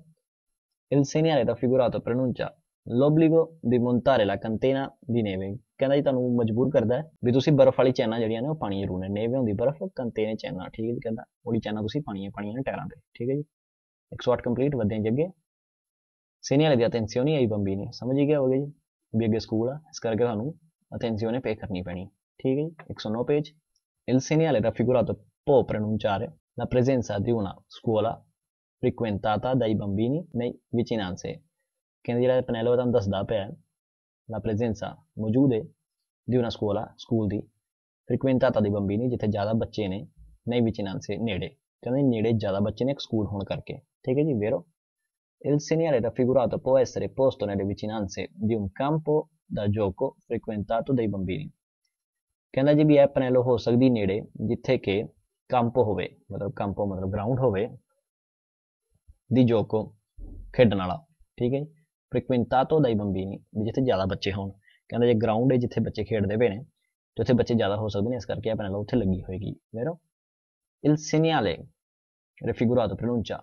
il segnale raffigurato preannuncia l'obbligo di montare la catena di neve ਕਹਿੰਦਾ ਜੀ, ਤੁਹਾਨੂੰ ਮਜਬੂਰ ਕਰਦਾ ਹੈ ਵੀ ਤੁਸੀਂ ਬਰਫ਼ ਵਾਲੀ ਚੈਨਾਂ ਜਿਹੜੀਆਂ ਨੇ, ਉਹ ਪਾਣੀ ਜ਼ਰੂਰ ਨੇ। ਨੇਵੇ ਹੁੰਦੀ ਬਰਫ਼ ਕੰਟੇਨੇ ਚੈਨਾਂ। ਠੀਕ ਹੈ ਜੀ, ਕਹਿੰਦਾ ਉਹਦੀ ਚੈਨਾਂ ਤੁਸੀਂ ਪਾਣੀਆਂ ਪਾਣੀਆਂ ਨੇ ਟਾਇਰਾਂ ਤੇ। ਠੀਕ ਹੈ ਜੀ। 108 ਕੰਪਲੀਟ ਵਧਦੇ ਹਾਂ ਅੱਗੇ segnale di attenzione ai bambini ਸਮਝ ਗਏ ਹੋਗੇ ਜੀ ਵੀ ਅੱਗੇ ਸਕੂਲ ਆ ਇਸ ਕਰਕੇ ਤੁਹਾਨੂੰ attenzione ਪੇ ਕਰਨੀ ਪੈਣੀ ਠੀਕ ਹੈ ਜੀ 109 page il segnale raffigurato può preannunciare la presenza di una scuola frequentata dai bambini nei vicinanze ਕਹਿੰਦੇ ਜਿਹੜਾ ਪੈਨਲ ਤੁਹਾਨੂੰ ਦੱਸਦਾ ਪਿਆ la presenza ਮੌਜੂਦ ਹੈ di una scuola ਸਕੂਲ ਦੀ frequentata dai bambini ਜਿੱਥੇ ਜ਼ਿਆਦਾ ਬੱਚੇ ਨੇ nei vicinanze ਨੇੜੇ ਕਹਿੰਦੇ ਨੇੜੇ ਜ਼ਿਆਦਾ ਬੱਚੇ ਨੇ ਇੱਕ ਸਕੂਲ ਹੋਣ ਕਰਕੇ ਠੀਕ ਹੈ ਜੀ vero il segnale raffigurato può essere posto nelle vicinanze di un campo da gioco frequentato dai bambini ਕਹਿੰਦਾ ਜੀ ਵੀ ਇਹ ਪੈਨਲ ਹੋ ਸਕਦੀ ਨੇੜੇ ਜਿੱਥੇ ਕਿ ਕੰਪ ਹੋਵੇ ਮਤਲਬ ਕੰਪੋ ਮਤਲਬ ਗਰਾਊਂਡ ਹੋਵੇ ਦੀ ਜੋਕੋ ਖੇਡਣ ਵਾਲਾ ਠੀਕ ਹੈ ਜੀ frequentato dai bambini ਵੀ ਜਿੱਥੇ ਜ਼ਿਆਦਾ ਬੱਚੇ ਹੋਣ ਕਹਿੰਦਾ ਜੇ ਗਰਾਊਂਡ ਹੈ ਜਿੱਥੇ ਬੱਚੇ ਖੇਡਦੇ ਪਏ ਨੇ ਤੇ ਉੱਥੇ ਬੱਚੇ ਜ਼ਿਆਦਾ ਹੋ ਸਕਦੇ ਨੇ ਇਸ ਕਰਕੇ ਇਹ ਪੈਨਲ ਉੱਥੇ ਲੱਗੀ ਹੋਏਗੀ vero il segnale raffigurato pronuncia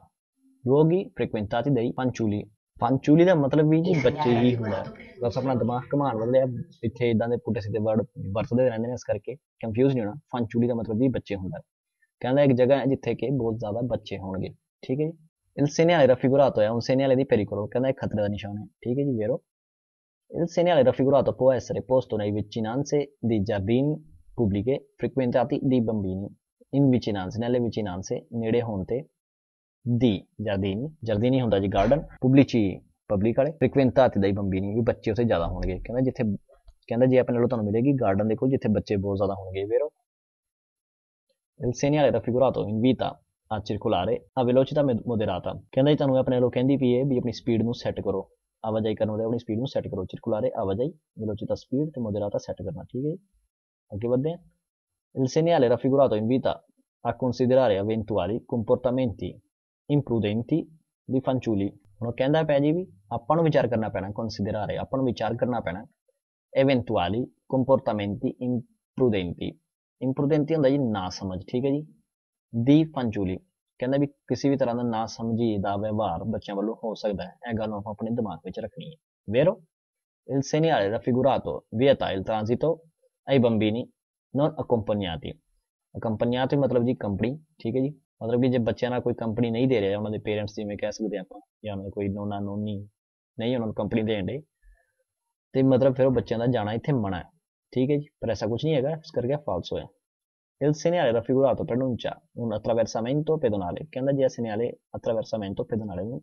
luoghi frequentati dai fanciulli ਫਾਂਚੂਲੀ ਦਾ ਮਤਲਬ ਵੀ ਜੀ ਬੱਚੇ ਹੀ ਹੁੰਦਾ ਹੈ। ਬਸ ਆਪਣਾ ਦਿਮਾਗ ਘਮਾਉਣ ਬਦਲੇ ਆ ਇੱਥੇ ਇਦਾਂ ਦੇ ਪੁੱਠੇ ਸਿੱਧੇ ਵਰਡ ਵਰਤਦੇ ਰਹਿੰਦੇ ਨੇ ਇਸ ਕਰਕੇ ਕੰਫਿਊਜ਼ ਨਹੀਂ ਹੋਣਾ ਫਾਂਚੂਲੀ ਦਾ ਮਤਲਬ ਵੀ ਬੱਚੇ ਹੁੰਦਾ ਹੈ। ਕਹਿੰਦਾ ਇੱਕ ਜਗ੍ਹਾ ਹੈ ਜਿੱਥੇ ਕਿ ਬਹੁਤ ਜ਼ਿਆਦਾ ਬੱਚੇ ਹੋਣਗੇ ਠੀਕ ਹੈ ਜੀ il segnale raffigurato è un segnale di pericolo ਕਹਿੰਦਾ ਇਹ ਖਤਰੇ ਦਾ ਨਿਸ਼ਾਨ ਹੈ ਠੀਕ ਹੈ ਜੀ vero il segnale raffigurato può essere posto nei vicinanze di giardini pubbliche frequentati dai bambini in vicinanze nelle vicinanze ਨੇੜੇ ਹੋਣ ਤੇ ਦੀ giardini giardini ਹੁੰਦਾ ਜੀ ਗਾਰਡਨ pubblici ਪਬਲਿਕ ਵਾਲੇ frequentati dai bambini ਵੀ ਬੱਚੇ ਉੱਥੇ ਜ਼ਿਆਦਾ ਹੋਣਗੇ ਕਹਿੰਦਾ ਜਿੱਥੇ ਕਹਿੰਦਾ ਜੇ ਆਪਣੇ ਨਾਲੋਂ ਤੁਹਾਨੂੰ ਮਿਲੇਗੀ ਗਾਰਡਨ ਦੇਖੋ ਜਿੱਥੇ ਬੱਚੇ ਬਹੁਤ ਜ਼ਿਆਦਾ ਹੋਣਗੇ vero il segnale raffigurato invita a circolare a velocità med- moderata ਕਹਿੰਦਾ ਜੀ ਤੁਹਾਨੂੰ ਆਪਣੇ ਨਾਲੋਂ ਕਹਿੰਦੀ ਪਈ ਹੈ ਵੀ ਆਪਣੀ ਸਪੀਡ ਨੂੰ ਸੈੱਟ ਕਰੋ ਆਵਾਜਾਈ ਕਰਨ ਵਾਲੇ ਆਪਣੀ ਸਪੀਡ ਨੂੰ ਸੈੱਟ ਕਰੋ circolare ਆਵਾਜਾਈ velocità ਸਪੀਡ ਤੇ moderata ਸੈੱਟ ਕਰਨਾ ਠੀਕ ਹੈ ਜੀ ਅੱਗੇ ਵਧਦੇ ਹਾਂ il segnale raffigurato invita a considerare eventuali comportamenti imprudenti di fanciulli ਹੁਣ ਉਹ ਕਹਿੰਦਾ ਪਿਆ ਜੀ ਵੀ ਆਪਾਂ ਨੂੰ ਵਿਚਾਰ ਕਰਨਾ ਪੈਣਾ considerare ਆਪਾਂ ਨੂੰ ਵਿਚਾਰ ਕਰਨਾ ਪੈਣਾ eventuali comportamenti imprudenti imprudenti ਹੁੰਦਾ ਜੀ ਨਾ ਸਮਝ ਠੀਕ ਹੈ ਜੀ ਦੀ ਫਾਂਚੂਲੀ ਕਹਿੰਦਾ ਵੀ ਕਿਸੇ ਵੀ ਤਰ੍ਹਾਂ ਦਾ ਨਾ ਸਮਝੀ ਦਾ ਵਿਵਹਾਰ ਬੱਚਿਆਂ ਵੱਲੋਂ ਹੋ ਸਕਦਾ ਹੈ ਇਹ ਗੱਲ ਆਪਾਂ ਆਪਣੇ ਦਿਮਾਗ ਵਿੱਚ ਰੱਖਣੀ ਹੈ vero il segnale raffigurato vieta il transito ai bambini non accompagnati accompagnati ਮਤਲਬ ਜੀ ਕੰਪਨੀ ਠੀਕ ਹੈ ਜੀ ਮਤਲਬ ਕਿ ਜੇ ਬੱਚਿਆਂ ਨਾਲ ਕੋਈ ਕੰਪਨੀ ਨਹੀਂ ਦੇ ਰਿਹਾ ਉਹਨਾਂ ਦੇ ਪੇਰੈਂਟਸ ਜਿਵੇਂ ਕਹਿ ਸਕਦੇ ਆਪਾਂ ਜਾਂ ਉਹਨਾਂ ਦਾ ਕੋਈ ਨੋਨਾ ਨੋਨੀ ਨਹੀਂ ਉਹਨਾਂ ਨੂੰ ਕੰਪਨੀ ਦੇਣ ਦੇ ਤੇ ਮਤਲਬ ਫਿਰ ਉਹ ਬੱਚਿਆਂ ਦਾ ਜਾਣਾ ਇੱਥੇ ਮਨਾ ਹੈ ਠੀਕ ਹੈ ਜੀ ਪਰ ਐਸਾ ਕੁਝ ਨਹੀਂ ਹੈਗਾ ਇਸ ਕਰਕੇ ਫਾਲਸ ਹੋਇਆ il segnale raffigurato preannuncia un attraversamento pedonale ਕਹਿੰਦਾ ਜੀ ਇਹ segnale attraversamento pedonale ਨੂੰ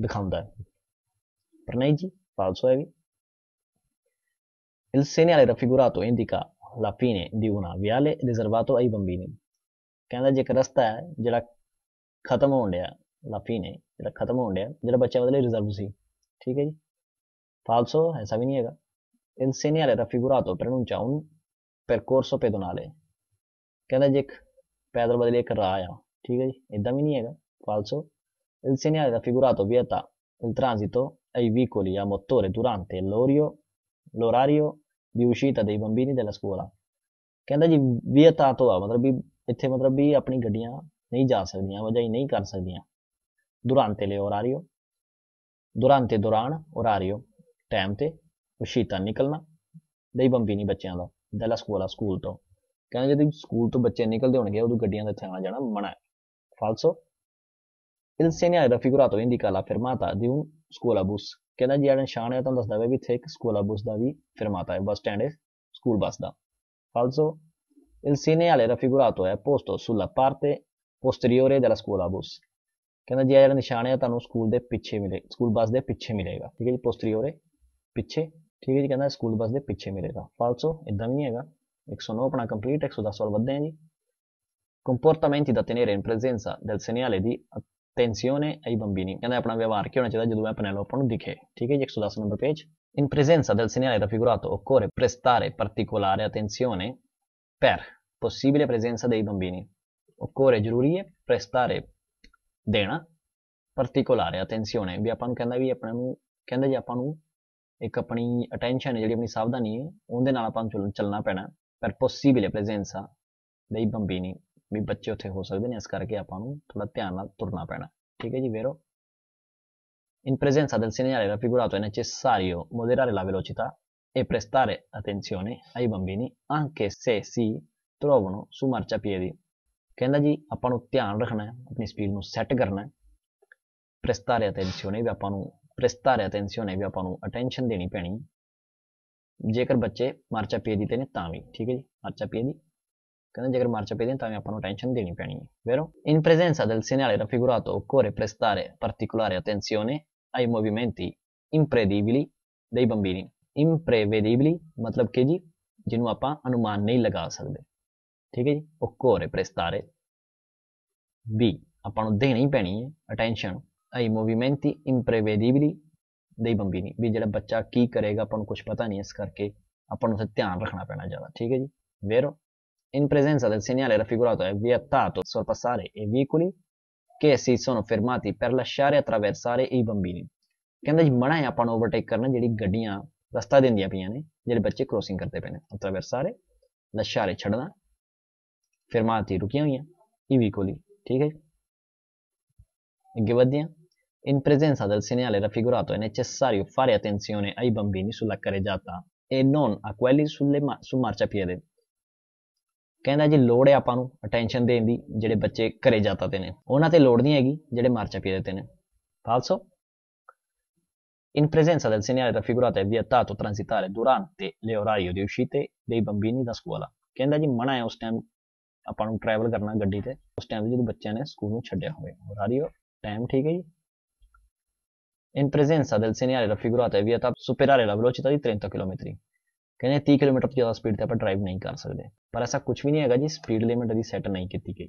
ਦਿਖਾਉਂਦਾ ਹੈ ਪਰ ਨਹੀਂ ਜੀ ਫਾਲਸ ਹੋਇਆ ਵੀ il segnale raffigurato indica la fine di una viale riservato ai bambini ਕਹਿੰਦਾ ਜੇ ਇੱਕ ਰਸਤਾ ਹੈ ਜਿਹੜਾ ਖਤਮ ਹੋਣ ਡਿਆ la fine ਜਿਹੜਾ ਖਤਮ ਹੋਣ ਡਿਆ ਜਿਹੜਾ ਬੱਚਿਆਂ ਵਾਲੇ ਰਿਜ਼ਰਵ ਸੀ ਠੀਕ ਹੈ ਜੀ ਫਾਲਸੋ ਐਸਾ ਵੀ ਨਹੀਂ ਹੈਗਾ il segnale raffigurato preannuncia un percorso pedonale ਕਹਿੰਦਾ ਜੇ ਇੱਕ ਪੈਦਲ ਬਦਲੇ ਇੱਕ ਰਾਹ ਆ ਠੀਕ ਹੈ ਜੀ ਇਦਾਂ ਵੀ ਨਹੀਂ ਹੈਗਾ ਫਾਲਸੋ il segnale raffigurato vieta il transito ai vicoli a motore durante l'orio- l'orario the uscita dei bambini della scuola ਕਹਿੰਦਾ ਜੀ ਵਿਅਤਾਤੋ ਆ ਮਤਲਬ ਵੀ ਇੱਥੇ ਮਤਲਬ ਵੀ ਆਪਣੀ ਗੱਡੀਆਂ ਨਹੀਂ ਜਾ ਸਕਦੀਆਂ ਆਵਾਜਾਈ ਨਹੀਂ ਕਰ ਸਕਦੀਆਂ। durante l'orario durante ਦੌਰਾਨ orario ਟਾਈਮ ਤੇ uscita ਨਿਕਲਣਾ। ਦਹੀਂ ਬੰਬੀ ਨਹੀਂ ਬੱਚਿਆਂ ਦਾ della scuola ਸਕੂਲ ਤੋਂ। ਕਹਿੰਦਾ ਜਦੋਂ ਸਕੂਲ ਤੋਂ ਬੱਚੇ ਨਿਕਲਦੇ ਹੋਣਗੇ, ਉਦੋਂ ਗੱਡੀਆਂ ਦਾ ਇੱਥੇ ਆਉਣਾ ਜਾਣਾ ਮਨਾ ਹੈ। falso il segnale raffigurato indica la fermata di un scuolabus ਕਹਿੰਦਾ ਜੀ ਜਿਹੜਾ ਨਿਸ਼ਾਨ ਹੈ ਤੁਹਾਨੂੰ ਦੱਸਦਾ ਪਿਆ ਵੀ ਇੱਥੇ ਇੱਕ ਸਕੂਲਾ ਸਕੂਲਾਬus ਦਾ ਵੀ ਫਰਮਾਤਾ ਹੈ, ਬੱਸ ਸਟੈਂਡ ਹੈ, ਸਕੂਲ ਬੱਸ ਦਾ। falso il segnale raffigurato è posto sulla parte posteriore della scuolabus ਕਹਿੰਦਾ ਜੀ ਇਹ ਜਿਹੜਾ ਨਿਸ਼ਾਨ ਹੈ ਤੁਹਾਨੂੰ ਸਕੂਲ ਦੇ ਪਿੱਛੇ ਮਿਲੇ ਸਕੂਲ ਬੱਸ ਦੇ ਪਿੱਛੇ ਮਿਲੇਗਾ ਠੀਕ ਹੈ ਜੀ posteriore ਪਿੱਛੇ ਠੀਕ ਹੈ ਜੀ ਕਹਿੰਦਾ ਸਕੂਲ ਬੱਸ ਦੇ ਪਿੱਛੇ ਮਿਲੇਗਾ falso ਇਦਾਂ ਵੀ ਨਹੀਂ ਹੈਗਾ 109 ਆਪਣਾ ਕੰਪਲੀਟ 110 ਵਾਲ ਵੱਧਦੇ ਹਾਂ ਜੀ comportamenti da tenere in presenza del segnale di attenzione ai bambini ਕਹਿੰਦਾ ਆਪਣਾ ਵਿਵਹਾਰ ਕੀ ਹੋਣਾ ਚਾਹੀਦਾ ਜਦੋਂ ਇਹ ਪਨੈਲੋ ਆਪਾਂ ਨੂੰ ਦਿਖੇ ਠੀਕ ਹੈ ਜੀ 110 number page in presenza del segnale raffigurato occorre prestare particolare attenzione per possibile presenza dei bambini occorre ਜ਼ਰੂਰੀ ਹੈ prestare ਦੇਣਾ particolare attenzione ਵੀ ਆਪਾਂ ਨੂੰ ਕਹਿੰਦਾ ਵੀ ਆਪਣੇ ਨੂੰ ਕਹਿੰਦਾ ਜੀ ਆਪਾਂ ਨੂੰ ਇੱਕ ਆਪਣੀ ਅਟੈਂਸ਼ਨ ਹੈ ਜਿਹੜੀ ਆਪਣੀ ਸਾਵਧਾਨੀ ਹੈ ਉਹਦੇ ਨਾਲ ਆਪਾਂ ਨੂੰ ਚੱਲ- ਚੱਲਣਾ ਪੈਣਾ per possibile presenza dei bambini ਵੀ ਬੱਚੇ ਉੱਥੇ ਹੋ ਸਕਦੇ ਨੇ ਇਸ ਕਰਕੇ ਆਪਾਂ ਨੂੰ ਥੋੜਾ ਧਿਆਨ ਨਾਲ ਤੁਰਨਾ ਪੈਣਾ ਠੀਕ ਹੈ ਜੀ vero in presenza del segnale raffigurato è necessario moderare la velocità e prestare attenzione ai bambini anche se si trovano su marciapiedi ਕਹਿੰਦਾ ਜੀ ਆਪਾਂ ਨੂੰ ਧਿਆਨ ਰੱਖਣਾ ਹੈ ਆਪਣੀ ਸਪੀਡ ਨੂੰ ਸੈੱਟ ਕਰਨਾ ਹੈ prestare attenzione ਵੀ ਆਪਾਂ ਨੂੰ prestare attenzione ਵੀ ਆਪਾਂ ਨੂੰ attention ਦੇਣੀ ਪੈਣੀ ਜੇਕਰ ਬੱਚੇ ਮਾਰਚਾ ਪੀedi ਤੇ ਨੇ ਤਾਂ ਵੀ ਠੀਕ ਹੈ ਜੀ ਮਾਰਚਾ ਪੀedi ਕਹਿੰਦਾ ਜੇਕਰ ਮਾਰਚਾ ਪੀedi ਨੇ ਤਾਂ ਵੀ ਆਪਾਂ ਨੂੰ attention ਦੇਣੀ ਪੈਣੀ ਹੈ vero in presenza del segnale raffigurato occorre prestare particolare attenzione ai movimenti imprevedibili dei bambini Imprevedibili ਮਤਲਬ ਕਿ ਜੀ ਜਿਹਨੂੰ ਆਪਾਂ ਅਨੁਮਾਨ ਨਹੀਂ ਲਗਾ ਸਕਦੇ ਠੀਕ ਹੈ ਜੀ occorre prestare ਵੀ ਆਪਾਂ ਨੂੰ ਦੇਣੀ ਹੀ ਪੈਣੀ ਹੈ attention ai movimenti imprevedibili dei bambini ਵੀ ਜਿਹੜਾ ਬੱਚਾ ਕੀ ਕਰੇਗਾ ਆਪਾਂ ਨੂੰ ਕੁਝ ਪਤਾ ਨਹੀਂ ਇਸ ਕਰਕੇ ਆਪਾਂ ਨੂੰ ਉੱਥੇ ਧਿਆਨ ਰੱਖਣਾ ਪੈਣਾ ਜ਼ਿਆਦਾ ਠੀਕ ਹੈ ਜੀ vero in presenza del segnale raffigurato è vietato sorpassare i veicoli che si sono fermati per lasciare attraversare i bambini ਕਹਿੰਦਾ ਜੀ ਮਨਾ ਹੈ ਆਪਾਂ ਨੂੰ ਓਵਰਟੇਕ ਕਰਨਾ ਜਿਹੜੀ ਗੱਡੀਆਂ ਰਸਤਾ ਦਿੰਦੀਆਂ ਪਈਆਂ ਨੇ ਜਿਹੜੇ ਬੱਚੇ ਕ੍ਰੋਸਿੰਗ ਕਰਦੇ ਪਏ ਨੇ attraversare lasciare ਛੱਡਣਾ fermati ਰੁਕੀਆਂ ਹੋਈਆਂ i veicoli ਠੀਕ ਹੈ ਜੀ ਅੱਗੇ ਵਧਦੇ ਹਾਂ in presenza del segnale raffigurato è necessario fare attenzione ai bambini sulla carreggiata e non a quelli sulle ma- su marciapiede ਕਹਿੰਦਾ ਜੀ ਲੋੜ ਹੈ ਆਪਾਂ ਨੂੰ ਅਟੈਂਸ਼ਨ ਦੇਣ ਦੀ ਜਿਹੜੇ ਬੱਚੇ ਘਰੇ ਜਾਤਾ ਤੇ ਨੇ ਉਹਨਾਂ ਤੇ ਲੋੜ ਨਹੀਂ ਹੈਗੀ ਜਿਹੜੇ marciapiede ਤੇ ਨੇ falso in presenza del segnale raffigurato è vietato transitare durante le orario di uscite dei bambini da scuola ਕਹਿੰਦਾ ਜੀ ਮਨਾ ਹੈ ਉਸ ਟਾਈਮ ਆਪਾਂ ਨੂੰ ਟਰੈਵਲ ਕਰਨਾ ਗੱਡੀ ਤੇ ਉਸ ਟਾਈਮ ਜਦੋਂ ਬੱਚਿਆਂ ਨੇ ਸਕੂਲ ਨੂੰ ਛੱਡਿਆ ਹੋਵੇ orario ਟਾਈਮ ਠੀਕ ਹੈ ਜੀ in presenza del segnale raffigurato è vietato superare la velocità di 30 km ਕਹਿੰਦੇ 30 km ਤੋਂ ਜ਼ਿਆਦਾ ਸਪੀਡ ਤੇ ਆਪਾਂ ਡਰਾਈਵ ਨਹੀਂ ਕਰ ਸਕਦੇ ਪਰ ਐਸਾ ਕੁਝ ਵੀ ਨਹੀਂ ਹੈਗਾ ਜੀ ਸਪੀਡ ਲਿਮਿਟ ਦੀ ਸੈੱਟ ਨਹੀਂ ਕੀਤੀ ਗਈ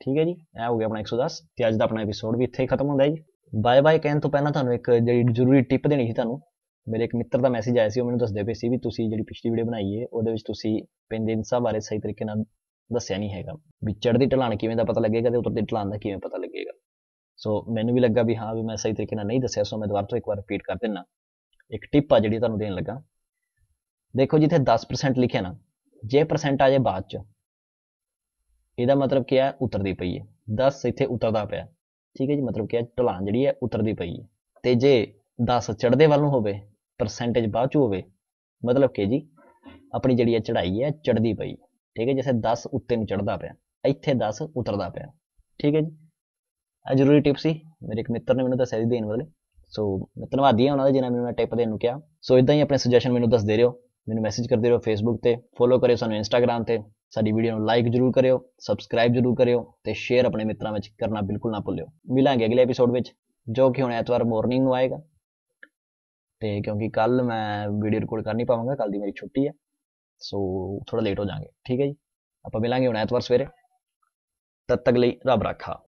ਠੀਕ ਹੈ ਜੀ ਇਹ ਹੋ ਗਿਆ ਆਪਣਾ 110 ਤੇ ਅੱਜ ਦਾ ਆਪਣਾ ਐਪੀਸੋਡ ਵੀ ਇੱਥੇ ਹੀ ਖਤਮ ਹੁੰਦਾ ਹੈ ਜੀ ਬਾਏ ਬਾਏ ਕਹਿਣ ਤੋਂ ਪਹਿਲਾਂ ਤੁਹਾਨੂੰ ਇੱਕ ਜਿਹੜੀ ਜ਼ਰੂਰੀ ਟਿਪ ਦੇਣੀ ਸੀ ਤੁਹਾਨੂੰ, ਮੇਰੇ ਇੱਕ ਮਿੱਤਰ ਦਾ ਮੈਸੇਜ ਆਇਆ ਸੀ, ਉਹ ਮੈਨੂੰ ਦੱਸਦੇ ਪਏ ਸੀ ਵੀ ਤੁਸੀਂ ਜਿਹੜੀ ਪਿਛਲੀ ਵੀਡੀਓ ਬਣਾਈ ਹੈ ਉਹਦੇ ਵਿੱਚ ਤੁਸੀਂ ਪੈਂਦਿਨਸਾ ਬਾਰੇ ਸਹੀ ਤਰੀਕੇ ਨਾਲ ਦੱਸਿਆ ਨਹੀਂ ਹੈਗਾ। ਵੀ ਚੜ੍ਹਦੀ ਢਲਾਣ ਕਿਵੇਂ ਦਾ ਪਤਾ ਲੱਗੇਗਾ ਤੇ ਉਤਰਦੀ ਢਲਾਣ ਦਾ ਕਿਵੇਂ ਪਤਾ ਲੱਗੇਗਾ। ਸੋ ਮੈਨੂੰ ਵੀ ਲੱਗਾ ਵੀ ਹਾਂ, ਵੀ ਮੈਂ ਸਹੀ ਤਰੀਕੇ ਨਾਲ ਨਹੀਂ ਦੱਸਿਆ ਸੋ ਮੈਂ ਦੁਬਾਰਾ ਤੋਂ ਇੱਕ ਵਾਰ ਰਿਪੀਟ ਕਰ ਦਿੰਨਾ ਇੱਕ ਟਿਪ ਆ ਜਿਹੜੀ ਤੁਹਾਨੂੰ ਦੇਣ ਲੱਗਾ। ਦੇਖੋ ਜਿੱਥੇ 10% ਲਿਖਿਆ ਨਾ, ਜੇ ਪਰਸੈਂਟ ਆ ਜਾਏ ਬਾਅਦ ਚ, ਇਹਦਾ ਮਤਲਬ ਕੀ ਹੈ ਉਤਰਦੀ ਪਈ ਹੈ 10 ਇੱਥੇ ਉਤਰਦਾ ਪਿਆ। ਠੀਕ ਹੈ ਜੀ, ਮਤਲਬ ਕਿ ਹੈ ਜਿਹੜੀ ਹੈ ਉਤਰਦੀ ਪਈ ਹੈ। ਤੇ ਜੇ 10 ਚੜ੍ਹਦੇ ਵੱਲ ਨੂੰ ਹੋਵੇ ਪਰਸੈਂਟੇਜ ਬਾਅਦ ਚ ਹੋਵੇ, ਮਤਲਬ ਕਿ ਜੀ ਆਪਣੀ ਜਿਹੜੀ ਹੈ ਚੜ੍ਹਾਈ ਹੈ, ਚੜ੍ਹਦੀ ਪਈ ਠੀਕ ਹੈ ਜਿਵੇਂ 10 ਉੱਤੇ ਨੂੰ ਚੜ੍ਹਦਾ ਪਿਆ, ਇੱਥੇ 10 ਉਤਰਦਾ ਪਿਆ। ਠੀਕ ਹੈ ਜੀ ਇਹ ਜ਼ਰੂਰੀ ਟਿਪ ਸੀ, ਮੇਰੇ ਇੱਕ ਮਿੱਤਰ ਨੇ ਮੈਨੂੰ ਦੱਸਿਆ ਸੀ ਦੇਣ ਵਾਲੇ। ਸੋ ਮੈਂ ਧੰਨਵਾਦੀ ਹਾਂ ਉਹਨਾਂ ਦਾ ਜਿਨ੍ਹਾਂ ਨੇ ਮੈਨੂੰ ਟਿਪ ਦੇਣ ਨੂੰ ਕਿਹਾ। ਸੋ ਇਦਾਂ ਹੀ ਆਪਣੇ ਸੁਜੈਸ਼ਨ ਮੈਨੂੰ ਦੱਸਦੇ ਰਹੋ, ਮੈਨੂੰ ਮੈਸੇਜ ਕਰਦੇ ਰਹੋ ਫੇਸਬੁੱਕ ਤੇ ਫੋਲੋ ਕਰਿਓ ਸਾਨੂੰ ਇੰਸਟਾਗ੍ਰam ਤੇ। ਸਾਡੀ ਵੀਡੀਓ ਨੂੰ ਲਾਈਕ ਜਰੂਰ ਕਰਿਓ ਸਬਸਕ੍ਰਾਈਬ ਜਰੂਰ ਕਰਿਓ ਤੇ ਸ਼ੇਅਰ ਆਪਣੇ ਮਿੱਤਰਾਂ ਵਿੱਚ ਕਰਨਾ ਬਿਲਕੁਲ ਨਾ ਭੁੱਲਿਓ। ਮਿਲਾਂਗੇ ਅਗਲੇ ਐਪੀਸੋਡ ਵਿੱਚ, ਜੋ ਕਿ ਹੁਣ ਐਤਵਾਰ ਮਾਰਨਿੰਗ ਨੂੰ ਆਏਗਾ। ਤੇ ਕਿਉਂਕਿ ਕੱਲ ਮੈਂ ਵੀਡੀਓ ਰਿਕਾਰਡ ਕਰ ਨਹੀਂ ਪਾਵਾਂਗਾ ਕੱਲ ਦੀ ਮੇਰੀ ਛੁੱਟੀ ਹੈ ਸੋ ਥੋੜਾ ਲੇਟ ਹੋ ਜਾਾਂਗੇ, ਠੀਕ ਹੈ ਜੀ? ਆਪਾਂ ਮਿਲਾਂਗੇ ਹੁਣ ਐਤਵਾਰ ਸਵੇਰੇ। ਤਦ ਤੱਕ ਲਈ ਰੱਬ ਰੱਖਾ।